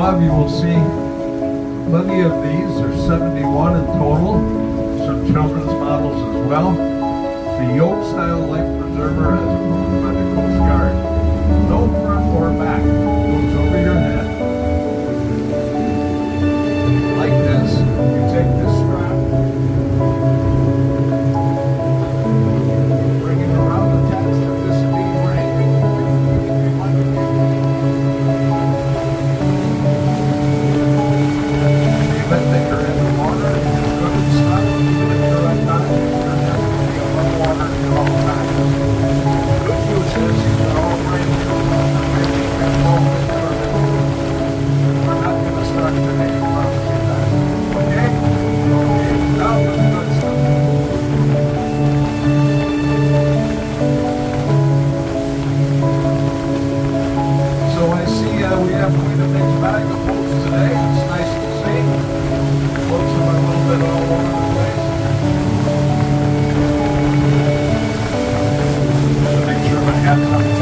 above, you will see plenty of these. There's 71 in total. Some children's models as well. The yoke style life preserver has been by the Coast Guard. No front or back.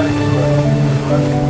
Thank you.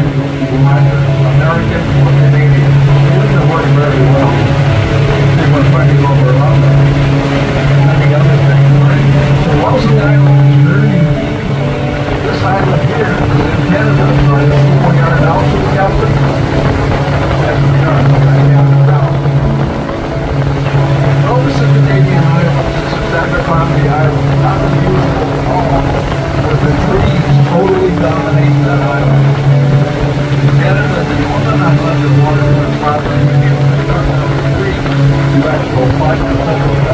Thank you. Thank you.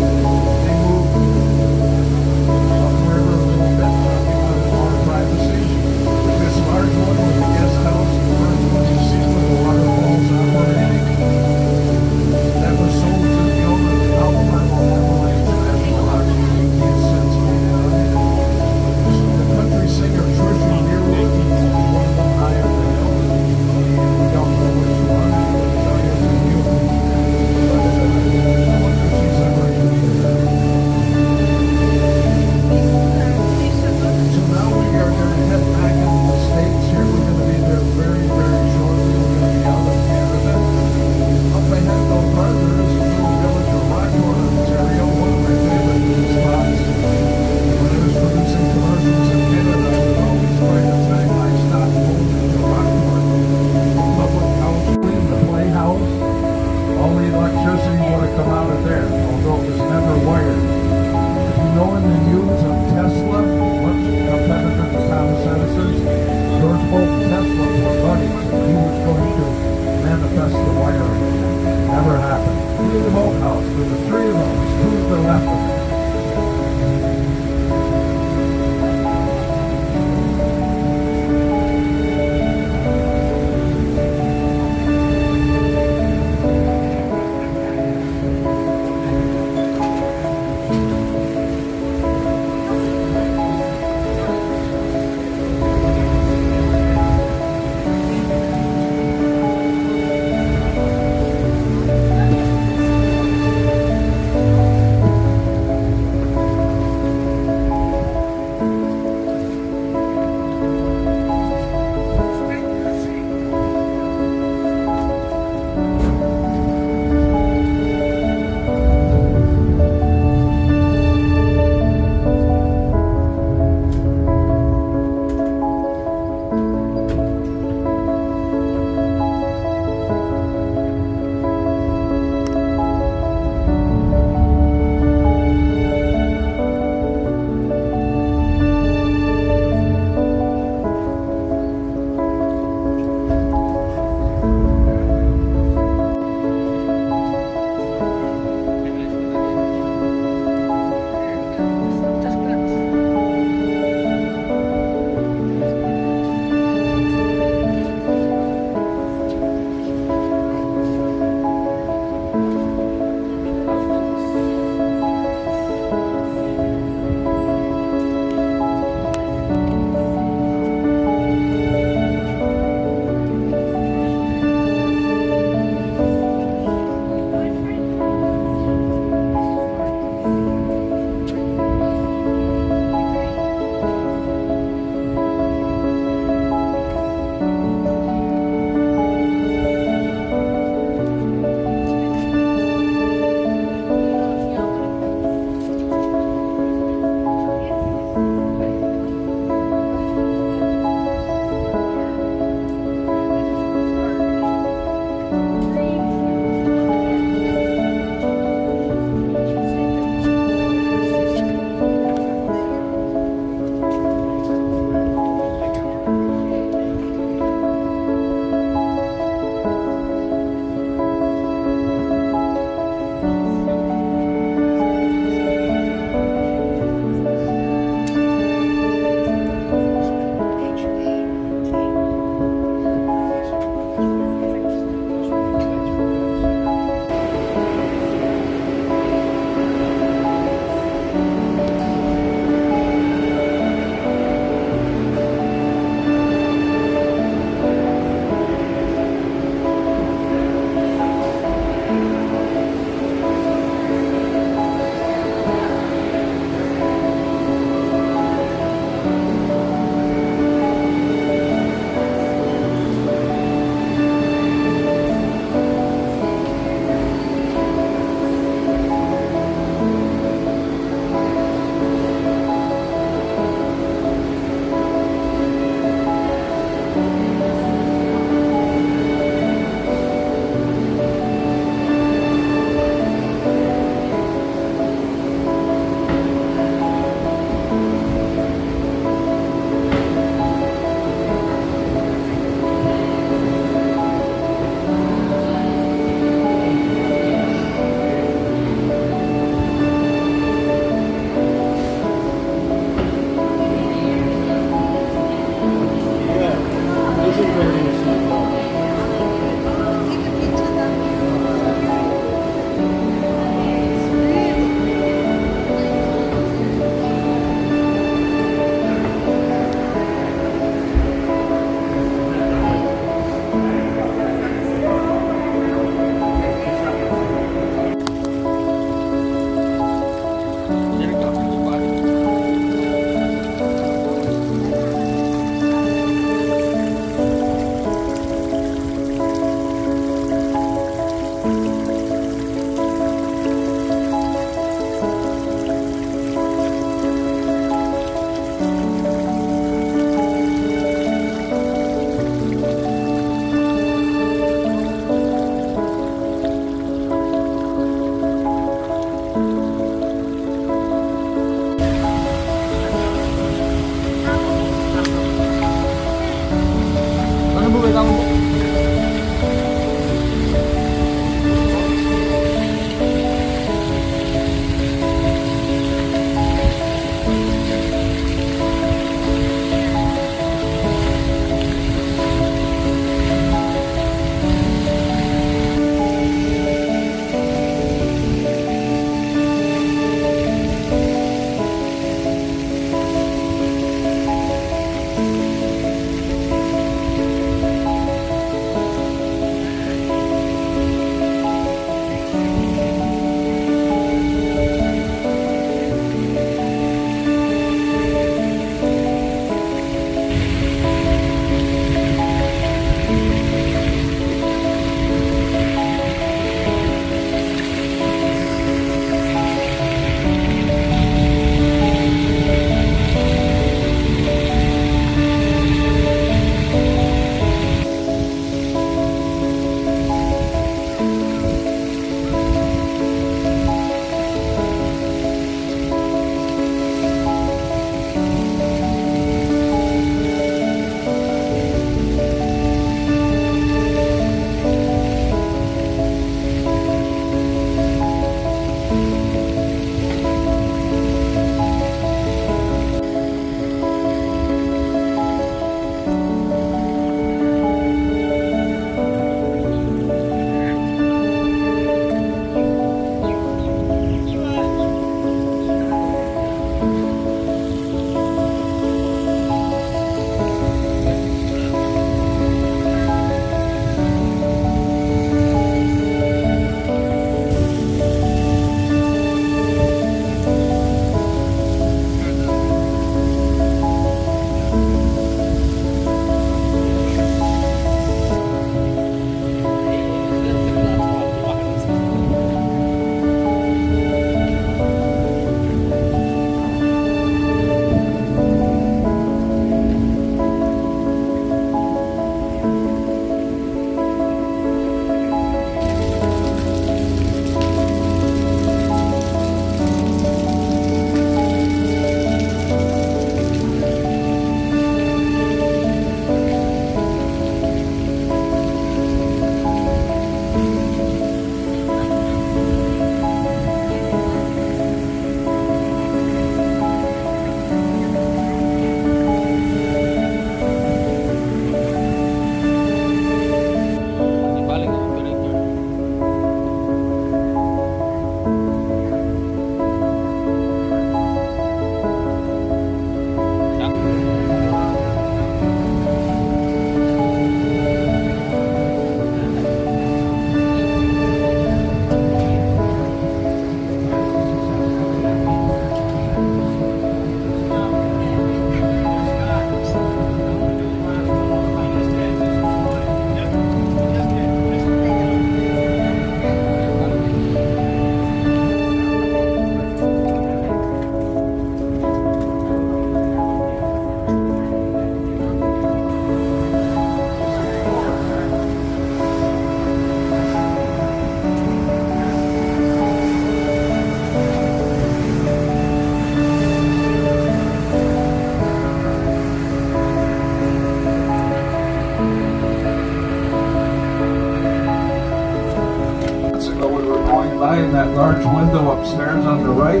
Window upstairs on the right.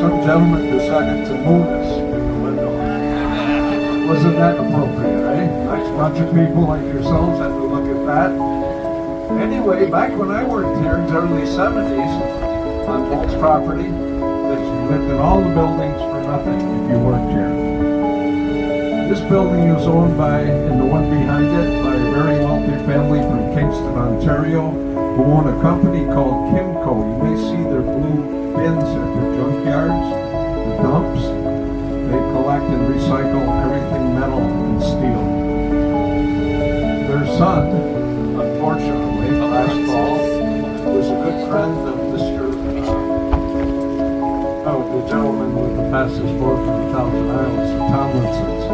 Some gentleman decided to move us in the window. Wasn't that appropriate, eh? Nice bunch of people like yourselves had to look at that. Anyway, back when I worked here in the early 70s on Boldt's property, that you lived in all the buildings for nothing if you worked here. This building is owned by, and the one behind it, by a very wealthy family from Kingston, Ontario, who own a company called You may see their blue bins at their junkyards, the dumps. They collect and recycle everything metal and steel. Their son, unfortunately, last fall, was a good friend of Mr. Uh, oh, the gentleman with the fastest boat from the Thousand Islands, Tomlinsons.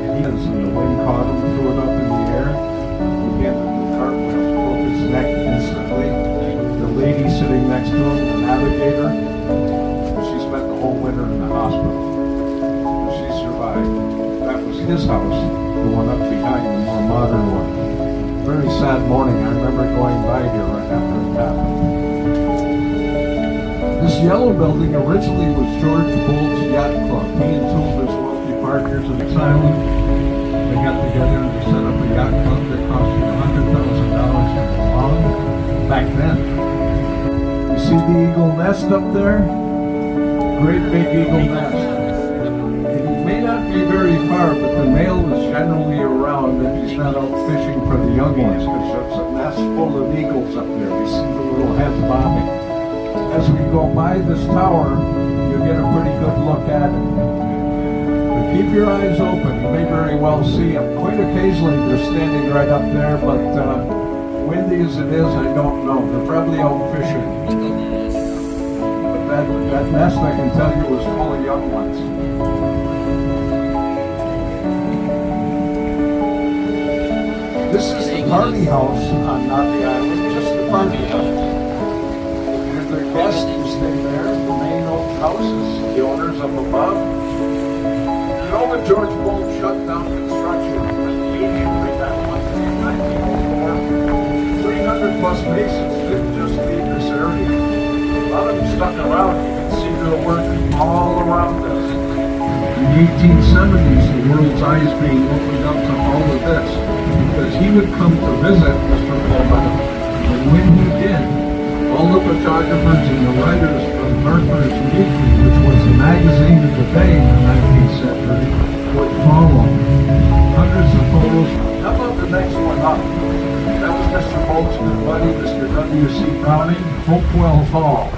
And he is, and the wind caught him, threw it up next to him, the navigator, she spent the whole winter in the hospital. She survived. That was his house, the one up behind, the more modern one. Very sad morning. I remember going by here right after it happened. This yellow building originally was George Boldt's yacht club. He and two of his wealthy partners in this island, they got together and they set up a yacht club that cost them hundred thousand dollars a belong back then. See the eagle nest up there? Great big eagle nest. It may not be very far, but the male is generally around and he's not out fishing for the young ones because there's a nest full of eagles up there. We see the little heads bobbing. As we go by this tower, you get a pretty good look at it. But keep your eyes open. You may very well see them. Quite occasionally they're standing right up there, but uh, windy as it is, I don't know. They're probably out fishing. That, that nest, I can tell you, was full of young ones. This is the party house on Navi Island, just the party house. And their guests who stay there, the main old houses, the owners up above. You know when George Boldt shut down construction immediately that one day in 1904? 300 plus masons around. You can see their work all around us. In the 1870s, the world's eyes being opened up to all of this because he would come to visit Mr. Pullman, and when he did, all the photographers and the writers from Harper's Weekly, which was the magazine of the day in the 19th century, would follow. Hundreds of photos. How about the next one up? That was Mr. Boldt's buddy, Mr. W.C. Browning, Hopewell Hall.